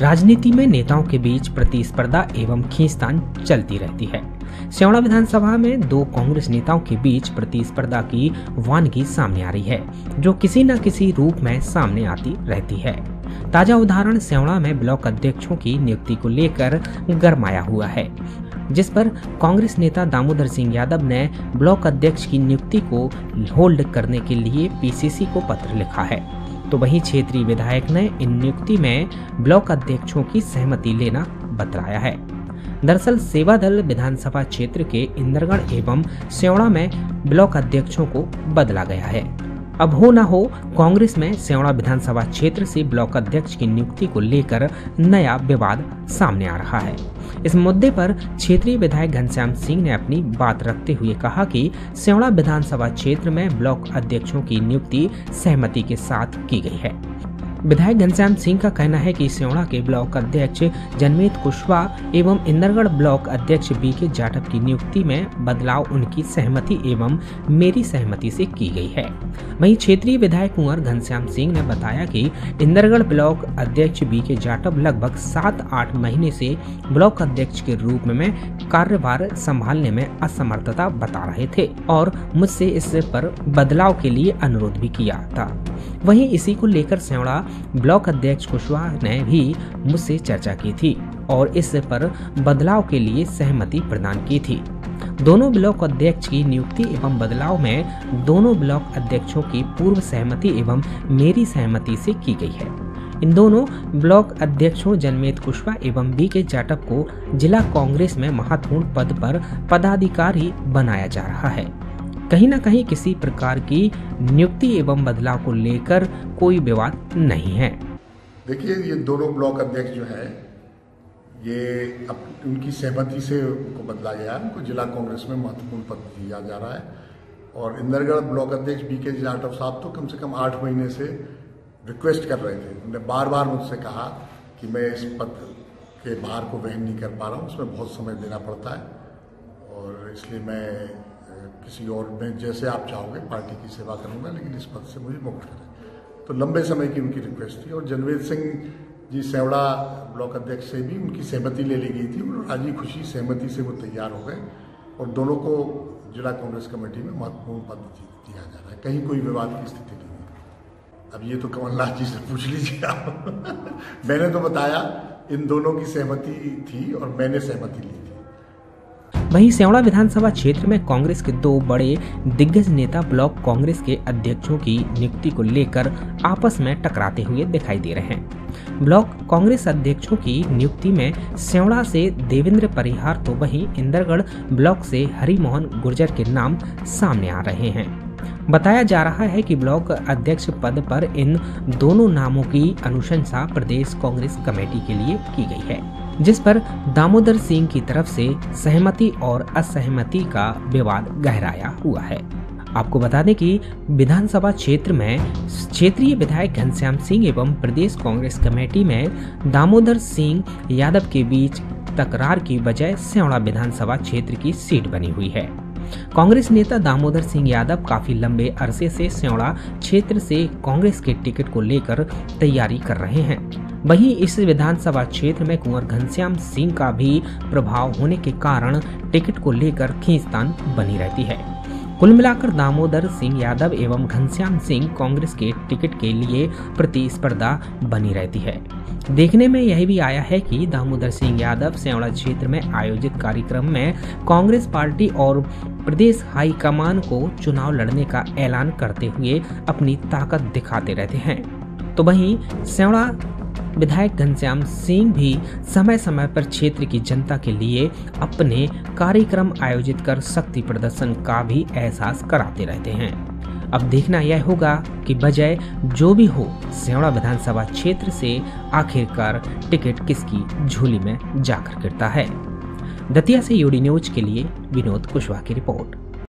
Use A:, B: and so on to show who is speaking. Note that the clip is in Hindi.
A: राजनीति में नेताओं के बीच प्रतिस्पर्धा एवं खींचतान चलती रहती है। सेवड़ा विधानसभा में दो कांग्रेस नेताओं के बीच प्रतिस्पर्धा की वानगी सामने आ रही है, जो किसी न किसी रूप में सामने आती रहती है। ताज़ा उदाहरण सेवड़ा में ब्लॉक अध्यक्षों की नियुक्ति को लेकर गरमाया हुआ है, जिस पर कांग्रेस नेता दामोदर सिंह यादव ने ब्लॉक अध्यक्ष की नियुक्ति को होल्ड करने के लिए पीसीसी को पत्र लिखा है। तो वहीं क्षेत्रीय विधायक ने इन नियुक्ति में ब्लॉक अध्यक्षों की सहमति लेना बतलाया है। दरअसल सेवा दल विधानसभा क्षेत्र के इंद्रगढ़ एवं सेवड़ा में ब्लॉक अध्यक्षों को बदला गया है। अब हो ना हो, कांग्रेस में सेवड़ा विधानसभा क्षेत्र से ब्लॉक अध्यक्ष की नियुक्ति को लेकर नया विवाद सामने आ रहा है। इस मुद्दे पर क्षेत्रीय विधायक घनश्याम सिंह ने अपनी बात रखते हुए कहा कि सेवड़ा विधानसभा क्षेत्र में ब्लॉक अध्यक्षों की नियुक्ति सहमति के साथ की गई है। विधायक घनश्याम सिंह का कहना है कि सेवड़ा के ब्लॉक अध्यक्ष जनमेत कुशवाहा एवं इंदरगढ़ ब्लॉक अध्यक्ष बी के जाटव की नियुक्ति में बदलाव उनकी सहमति एवं मेरी सहमति से की गई है। वहीं क्षेत्रीय विधायक कुंवर घनश्याम सिंह ने बताया कि इंदरगढ़ ब्लॉक अध्यक्ष बी के जाटव लगभग सात आठ महीने से ब्लॉक अध्यक्ष के रूप में कार्यभार संभालने में असमर्थता बता रहे थे और मुझसे इस पर बदलाव के लिए अनुरोध भी किया था। वहीं इसी को लेकर सेवड़ा ब्लॉक अध्यक्ष कुशवाहा ने भी मुझसे चर्चा की थी और इस पर बदलाव के लिए सहमति प्रदान की थी। दोनों ब्लॉक अध्यक्ष की नियुक्ति एवं बदलाव में दोनों ब्लॉक अध्यक्षों की पूर्व सहमति एवं मेरी सहमति से की गई है। इन दोनों ब्लॉक अध्यक्षों जनमेत कुशवा एवं बी के जाटव को जिला कांग्रेस में महत्वपूर्ण पद पर पदाधिकारी बनाया जा रहा है। कहीं न कहीं किसी प्रकार की नियुक्ति एवं बदलाव को लेकर कोई विवाद नहीं है।
B: देखिए, ये दोनों ब्लॉक अध्यक्ष जो है ये अब उनकी सहमति से उनको बदला गया है। उनको जिला कांग्रेस में महत्वपूर्ण पद दिया जा रहा है। और इंदरगढ़ ब्लॉक अध्यक्ष बी के जाटव साहब तो कम से कम आठ महीने से रिक्वेस्ट कर रहे थे। उन्होंने बार बार मुझसे कहा कि मैं इस पद के भार को वहन नहीं कर पा रहा हूँ। उसमें बहुत समय देना पड़ता है। और इसलिए मैं किसी और में जैसे आप चाहोगे पार्टी की सेवा करूँगा, लेकिन इस पद से मुझे मुक्त करें। तो लंबे समय की उनकी रिक्वेस्ट थी। और जनवेद सिंह जी सेवड़ा ब्लॉक अध्यक्ष से भी उनकी सहमति ले ली गई थी और राज़ी खुशी सहमति से वो तैयार हो गए और दोनों को जिला कांग्रेस कमेटी में महत्वपूर्ण पद दिया जा रहा है। कहीं कोई विवाद की स्थिति नहीं है। अब ये तो कमलनाथ जी से पूछ लीजिए आप। मैंने तो बताया, इन दोनों की सहमति थी और मैंने सहमति ली
A: वहीं सेवड़ा विधानसभा क्षेत्र में कांग्रेस के दो बड़े दिग्गज नेता ब्लॉक कांग्रेस के अध्यक्षों की नियुक्ति को लेकर आपस में टकराते हुए दिखाई दे रहे हैं। ब्लॉक कांग्रेस अध्यक्षों की नियुक्ति में सेवड़ा से देवेंद्र परिहार तो वहीं इंदरगढ़ ब्लॉक से हरिमोहन गुर्जर के नाम सामने आ रहे हैं। बताया जा रहा है कि ब्लॉक अध्यक्ष पद पर इन दोनों नामों की अनुशंसा प्रदेश कांग्रेस कमेटी के लिए की गई है। जिस पर दामोदर सिंह की तरफ़ से सहमति और असहमति का विवाद गहराया हुआ है। आपको बता दें कि विधानसभा क्षेत्र में क्षेत्रीय विधायक घनश्याम सिंह एवं प्रदेश कांग्रेस कमेटी में दामोदर सिंह यादव के बीच तकरार की वजह सेवड़ा विधानसभा क्षेत्र की सीट बनी हुई है। कांग्रेस नेता दामोदर सिंह यादव काफ़ी लंबे अरसे से सेवड़ा क्षेत्र से कांग्रेस के टिकट को लेकर तैयारी कर रहे हैं। वहीं इस विधानसभा क्षेत्र में कुंवर घनश्याम सिंह का भी प्रभाव होने के कारण टिकट को लेकर खींचतान बनी रहती है। कुल मिलाकर दामोदर सिंह यादव एवं घनश्याम सिंह कांग्रेस के टिकट के लिए प्रतिस्पर्धा बनी रहती है। देखने में यह भी आया है कि दामोदर सिंह यादव सेवड़ा क्षेत्र में आयोजित कार्यक्रम में कांग्रेस पार्टी और प्रदेश हाईकमान को चुनाव लड़ने का ऐलान करते हुए अपनी ताकत दिखाते रहते हैं। तो वहीं सेवड़ा विधायक घनश्याम सिंह भी समय समय पर क्षेत्र की जनता के लिए अपने कार्यक्रम आयोजित कर शक्ति प्रदर्शन का भी एहसास कराते रहते हैं। अब देखना यह होगा कि बजाय जो भी हो सेवड़ा विधानसभा क्षेत्र से आखिरकार टिकट किसकी झोली में जाकर गिरता है। दतिया से यूडी न्यूज़ के लिए विनोद कुशवाहा की रिपोर्ट।